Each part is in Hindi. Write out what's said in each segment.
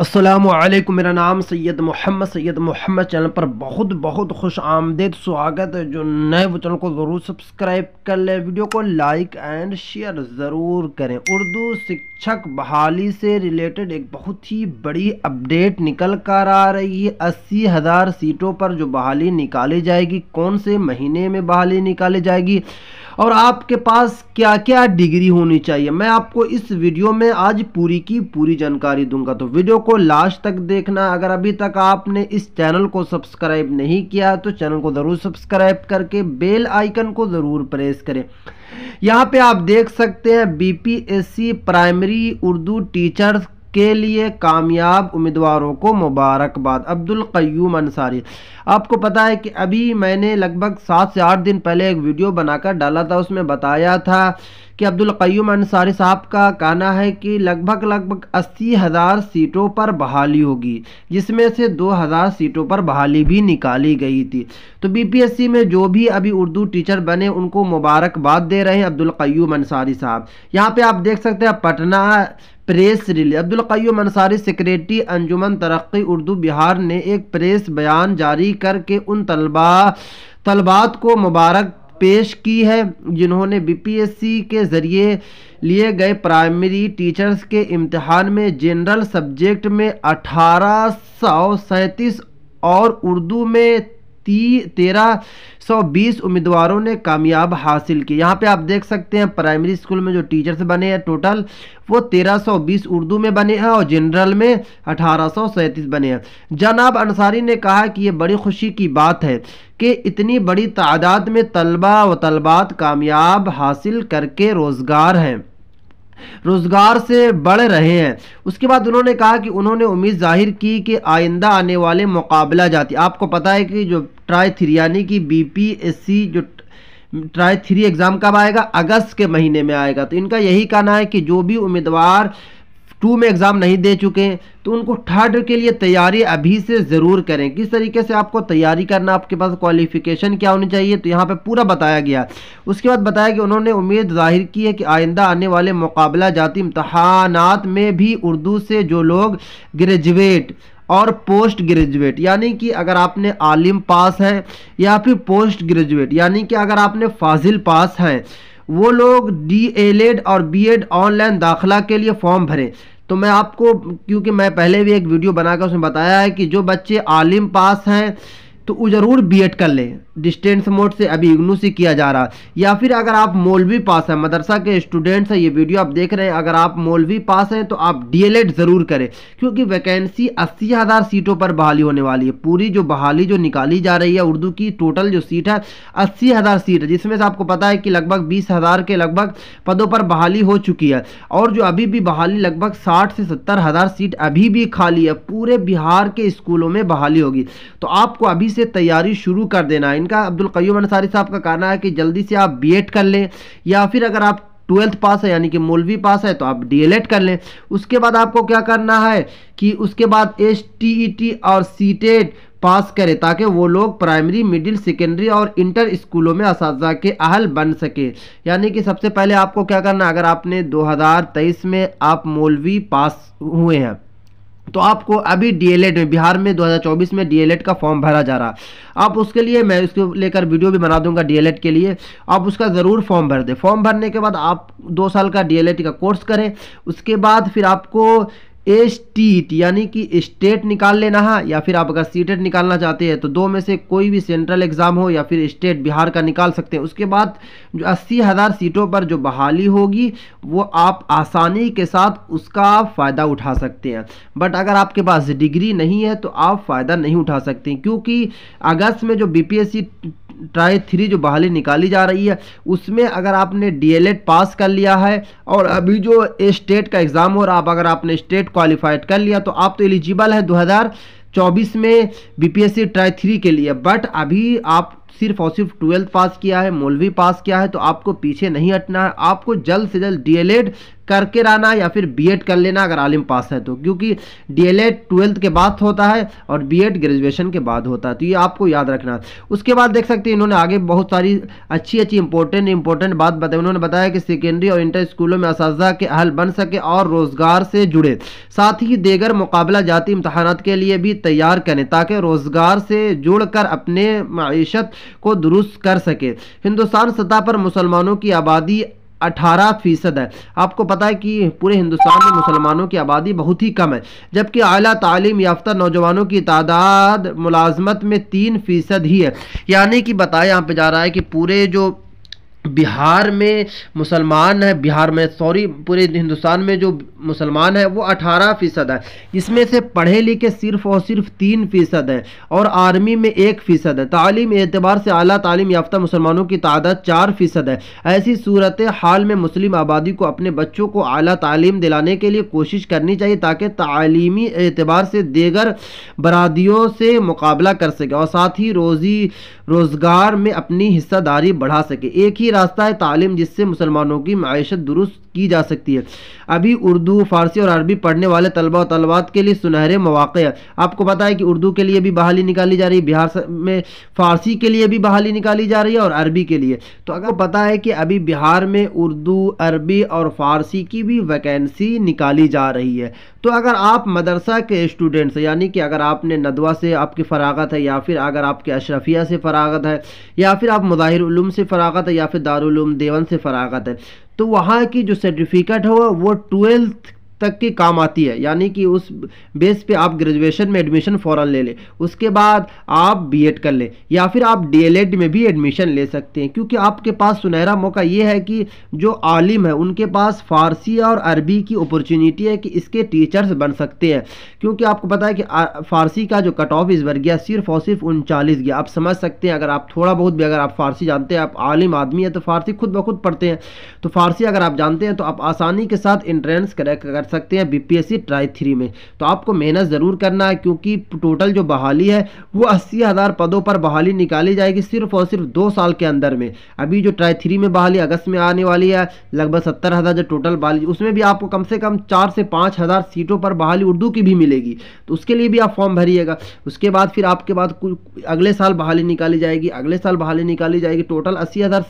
असलकुम मेरा नाम सैयद मोहम्मद। सैयद मोहम्मद चैनल पर बहुत बहुत खुश आमदेद। स्वागत है जो नए वो चैनल को ज़रूर सब्सक्राइब कर ले, वीडियो को लाइक एंड शेयर ज़रूर करें। उर्दू शिक्षक बहाली से रिलेटेड एक बहुत ही बड़ी अपडेट निकल कर आ रही है। अस्सी हज़ार सीटों पर जो बहाली निकाली जाएगी, कौन से महीने में बहाली निकाली जाएगी और आपके पास क्या क्या डिग्री होनी चाहिए? मैं आपको इस वीडियो में आज पूरी की पूरी जानकारी दूँगा। तो वीडियो को लास्ट तक देखना। अगर अभी तक आपने इस चैनल को सब्सक्राइब नहीं किया तो चैनल को ज़रूर सब्सक्राइब करके बेल आइकन को ज़रूर प्रेस करें। यहाँ पे आप देख सकते हैं बीपीएससी प्राइमरी उर्दू टीचर्स के लिए कामयाब उम्मीदवारों को मुबारकबाद। अब्दुल कयूम अंसारी, आपको पता है कि अभी मैंने लगभग सात से आठ दिन पहले एक वीडियो बनाकर डाला था, उसमें बताया था कि अब्दुल कयूम अंसारी साहब का कहना है कि लगभग लगभग अस्सी हज़ार सीटों पर बहाली होगी, जिसमें से दो हज़ार सीटों पर बहाली भी निकाली गई थी। तो बीपीएससी में जो भी अभी उर्दू टीचर बने, उनको मुबारकबाद दे रहे हैं अब्दुल कयूम अंसारी साहब। यहाँ पे आप देख सकते हैं, Patna press release. Abdul Qayyum Ansari, secretary Anjuman Taraqqi, Urdu Bihar ने एक प्रेस बयान जारी करके उन तलबा, तलबात को मुबारक पेश की है, जिन्होंने बीपीएससी के ज़रिए लिए गए प्राइमरी टीचर्स के इम्तहान में जनरल सब्जेक्ट में अठारह और उर्दू में तेरह सौ बीस उम्मीदवारों ने कामयाब हासिल की। यहाँ पे आप देख सकते हैं प्राइमरी स्कूल में जो टीचर्स बने हैं टोटल वो तेरह सौ बीस उर्दू में बने हैं और जनरल में अठारह सौ सैंतीस बने हैं। जनाब अंसारी ने कहा कि ये बड़ी खुशी की बात है कि इतनी बड़ी तादाद में तलबा व तलबात कामयाब हासिल करके रोज़गार हैं। रोज़गार से बढ़ रहे हैं। उसके बाद उन्होंने कहा कि उन्होंने उम्मीद ज़ाहिर की कि आइंदा आने वाले मुकाबला जाती। आपको पता है कि जो ट्राई थ्री, यानी कि बीपीएससी जो ट्राई थ्री एग्ज़ाम कब आएगा? अगस्त के महीने में आएगा। तो इनका यही कहना है कि जो भी उम्मीदवार टू में एग्ज़ाम नहीं दे चुके हैं तो उनको थर्ड के लिए तैयारी अभी से ज़रूर करें। किस तरीके से आपको तैयारी करना, आपके पास क्वालिफिकेशन क्या होनी चाहिए तो यहाँ पे पूरा बताया गया। उसके बाद बताया कि उन्होंने उम्मीद ज़ाहिर की है कि आइंदा आने वाले मुकाबला जाती इम्तहानात में भी उर्दू से जो लोग ग्रेजुएट और पोस्ट ग्रेजुएट यानी कि अगर आपने आलिम पास है या फिर पोस्ट ग्रेजुएट यानी कि अगर आपने फाजिल पास है, वो लोग डी एल एड और बी एड ऑनलाइन दाखिला के लिए फॉर्म भरें। तो मैं आपको, क्योंकि मैं पहले भी एक वीडियो बनाकर उसमें बताया है कि जो बच्चे आलिम पास हैं तो वो ज़रूर बी कर लें। डिस्टेंस मोड से अभी इग्नू से किया जा रहा। है या फिर अगर आप मौलवी पास हैं, मदरसा के स्टूडेंट्स हैं, ये वीडियो आप देख रहे हैं, अगर आप मौलवी पास हैं तो आप डीएलएड ज़रूर करें। क्योंकि वैकेंसी अस्सी हज़ार सीटों पर बहाली होने वाली है। पूरी जो बहाली जो निकाली जा रही है, उर्दू की टोटल जो सीट है, अस्सी हज़ार सीट है। जिसमें से आपको पता है कि लगभग बीस हज़ार के लगभग पदों पर बहाली हो चुकी है। और जो अभी भी बहाली लगभग साठ से सत्तर हज़ार सीट अभी भी खाली है। पूरे बिहार के स्कूलों में बहाली होगी। तो आपको अभी से तैयारी शुरू कर देना। इनका अब्दुल कयूम अंसारी साहब का कहना है कि जल्दी से आप बी कर लें, या फिर अगर आप ट्वेल्थ पास है, यानी कि मौलवी पास है तो आप डी कर लें। उसके बाद आपको क्या करना है कि उसके बाद एस और सी पास करें, ताकि वो लोग प्राइमरी, मिडिल, सेकेंडरी और इंटर स्कूलों में इस के अहल बन सके। यानी कि सबसे पहले आपको क्या करना अगर आपने 2023 में आप मौलवी पास हुए हैं तो आपको अभी डीएलएड में, बिहार में 2024 में डीएलएड का फॉर्म भरा जा रहा। आप उसके लिए, मैं उसको लेकर वीडियो भी बना दूँगा डीएलएड के लिए। आप उसका ज़रूर फॉर्म भर दें। फॉर्म भरने के बाद आप दो साल का डीएलएड का कोर्स करें। उसके बाद फिर आपको एस टी यानी कि स्टेट निकाल लेना है, या फिर आप अगर सीटेट निकालना चाहते हैं तो दो में से कोई भी सेंट्रल एग्ज़ाम हो, या फिर स्टेट बिहार का निकाल सकते हैं। उसके बाद जो अस्सी हज़ार सीटों पर जो बहाली होगी, वो आप आसानी के साथ उसका फ़ायदा उठा सकते हैं। बट अगर आपके पास डिग्री नहीं है तो आप फ़ायदा नहीं उठा सकते क्योंकि अगस्त में जो बीपीएससी ट्राई थ्री जो बहाली निकाली जा रही है, उसमें अगर आपने डीएलएड पास कर लिया है और अभी जो स्टेट का एग्ज़ाम हो रहा, आप अगर आपने स्टेट क्वालिफाइड कर लिया तो आप तो एलिजिबल है 2024 में बीपीएससी ट्राई थ्री के लिए, बट अभी आप सिर्फ़ और सिर्फ़ ट्वेल्थ पास किया है, मौलवी पास किया है तो आपको पीछे नहीं हटना है। आपको जल्द से जल्द डीएलएड करके रहना या फिर बीएड कर लेना अगर आलिम पास है तो क्योंकि डीएलएड ट्वेल्थ के बाद होता है और बीएड ग्रेजुएशन के बाद होता है तो ये आपको याद रखना उसके बाद देख सकते हैं इन्होंने आगे बहुत सारी अच्छी अच्छी इंपॉर्टेंट इंपॉर्टेंट बात बताई। उन्होंने बताया कि सेकेंडरी और इंटर स्कूलों में इस के अहल बन सके और रोज़गार से जुड़े। साथ ही देगर मुकाबला जाती इम्तहान के लिए भी तैयार करें, ताकि रोज़गार से जुड़कर अपने मीशत को दुरुस्त कर सके। हिंदुस्तान सतह पर मुसलमानों की आबादी अठारह फ़ीसद है। आपको पता है कि पूरे हिंदुस्तान में मुसलमानों की आबादी बहुत ही कम है, जबकि अला तालीम याफ्ता नौजवानों की तादाद मुलाजमत में तीन फ़ीसद ही है। यानी कि बताया यहाँ पे जा रहा है कि पूरे जो बिहार में मुसलमान है, बिहार में, सॉरी, पूरे हिंदुस्तान में जो मुसलमान है, वो अठारह फ़ीसद है। इसमें से पढ़े लिखे सिर्फ़ और सिर्फ़ तीन फ़ीसद है और आर्मी में एक फ़ीसद है। तालीम एतबार से अली तालीम याफ्ता मुसलमानों की तादाद चार फ़ीसद है। ऐसी सूरत हाल में मुस्लिम आबादी को अपने बच्चों को अली तालीम दिलाने के लिए कोशिश करनी चाहिए ताकि तालीमी एतबार से देगर बरादियों से मुकाबला कर सके और साथ ही रोज़ी रोज़गार में अपनी हिस्सादारी बढ़ा सके। एक ही रास्ता है तालीम जिससे मुसलमानों की मैशत दुरुस्त की जा सकती है। अभी उर्दू, फारसी और अरबी पढ़ने वाले तलबा तलबात के लिए सुनहरे मौक़े हैं। आपको पता है कि उर्दू के लिए भी बहाली निकाली जा रही है, बिहार में फ़ारसी के लिए भी बहाली निकाली जा रही है और अरबी के लिए। तो अगर पता है कि अभी बिहार में उर्दू, अरबी और फ़ारसी की भी वैकेंसी निकाली जा रही है तो अगर आप मदरसा के स्टूडेंट्स यानी कि अगर आपने नदवा से आपकी फ़रागत है, या फिर अगर आपके अशरफिया से फ़रागत है, या फिर आप मुजाहिर से फ़रागत है, या फिर दारुल देवन से फ़रागत है तो वहाँ की जो सर्टिफिकेट हो वो ट्वेल्थ तक की काम आती है। यानी कि उस बेस पे आप ग्रेजुएशन में एडमिशन फ़ौरन ले लें। उसके बाद आप बीएड कर लें। या फिर आप डीएलएड में भी एडमिशन ले सकते हैं। क्योंकि आपके पास सुनहरा मौका ये है कि जो आलिम है, उनके पास फ़ारसी और अरबी की अपॉर्चुनिटी है कि इसके टीचर्स बन सकते हैं। क्योंकि आपको पता है कि फ़ारसी का जो कट ऑफ़ इस बार गया सिर्फ़ और सिर्फ़ उनचालीस गया। आप समझ सकते हैं, अगर आप थोड़ा बहुत भी अगर आप फ़ारसी जानते हैं, आप आलिम आदमी है तो फ़ारसी खुद ब खुद पढ़ते हैं। तो फ़ारसी अगर आप जानते हैं तो आप आसानी के साथ इंट्रेंस करेक्ट कर सकते हैं बीपीएससी ट्राई थ्री में। तो आपको मेहनत ज़रूर करना है, क्योंकि टोटल जो बहाली है, वो अस्सी हज़ार पदों पर बहाली निकाली जाएगी सिर्फ़ और सिर्फ़ दो साल के अंदर में। अभी जो ट्राई थ्री में बहाली अगस्त में आने वाली है, लगभग सत्तर हज़ार जो टोटल बहाली, उसमें भी आपको कम से कम चार से पाँच हज़ार सीटों पर बहाली उर्दू की भी मिलेगी। तो उसके लिए भी आप फॉर्म भरिएगा। उसके बाद फिर आपके बाद अगले साल बहाली निकाली जाएगी। अगले साल बहाली निकाली जाएगी। टोटल अस्सी हज़ार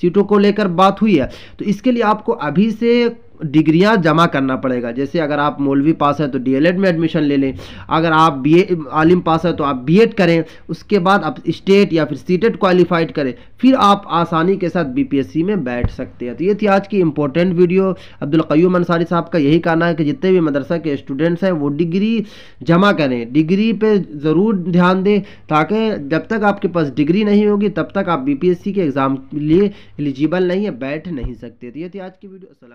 सीटों को लेकर बात हुई है। तो इसके लिए आपको अभी से डिग्रियाँ जमा करना पड़ेगा। जैसे अगर आप मौलवी पास है तो डीएलएड में एडमिशन ले लें। अगर आप बी आलिम पास है तो आप बीएड करें। उसके बाद आप स्टेट या फिर सीटेट क्वालिफाइड करें। फिर आप आसानी के साथ बीपीएससी में बैठ सकते हैं। तो ये थी आज की इंपॉर्टेंट वीडियो अब्दुल कयूम अंसारी साहब का यही कहना है कि जितने भी मदरसा के स्टूडेंट्स हैं, वो डिग्री जमा करें। डिग्री पे ज़रूर ध्यान दें ताकि जब तक आपके पास डिग्री नहीं होगी, तब तक आप बीपीएससी के एग्ज़ाम लिए एलिजिबल नहीं है, बैठ नहीं सकते। तो ये थी आज की वीडियो असल